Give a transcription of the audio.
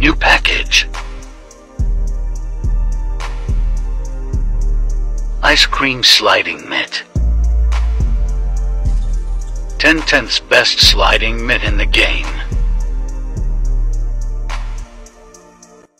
New package. Ice cream sliding mitt. 10 tenths best sliding mitt in the game.